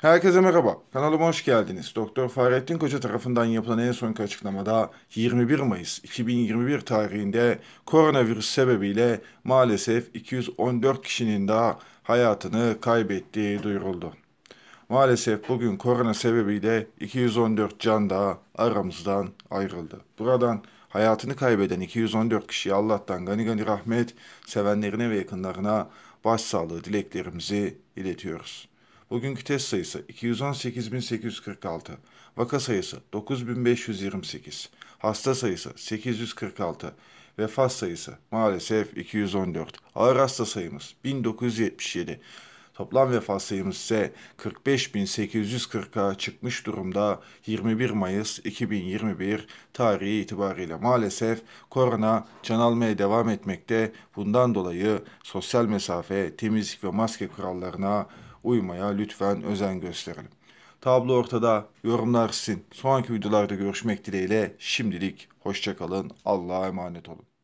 Herkese merhaba. Kanalıma hoş geldiniz. Doktor Fahrettin Koca tarafından yapılan en sonki açıklamada 21 Mayıs 2021 tarihinde koronavirüs sebebiyle maalesef 214 kişinin daha hayatını kaybettiği duyuruldu. Maalesef bugün korona sebebiyle 214 can daha aramızdan ayrıldı. Buradan hayatını kaybeden 214 kişiye Allah'tan gani gani rahmet, sevenlerine ve yakınlarına başsağlığı dileklerimizi iletiyoruz. Bugünkü test sayısı 218.846, vaka sayısı 9.528, hasta sayısı 846, vefat sayısı maalesef 214, ağır hasta sayımız 1977, Toplam vefat sayımız ise 45.840'a çıkmış durumda 21 Mayıs 2021 tarihi itibariyle. Maalesef korona can almaya devam etmekte. Bundan dolayı sosyal mesafe, temizlik ve maske kurallarına uymaya lütfen özen gösterelim. Tablo ortada, yorumlar sizin. Sonraki videolarda görüşmek dileğiyle şimdilik hoşçakalın, Allah'a emanet olun.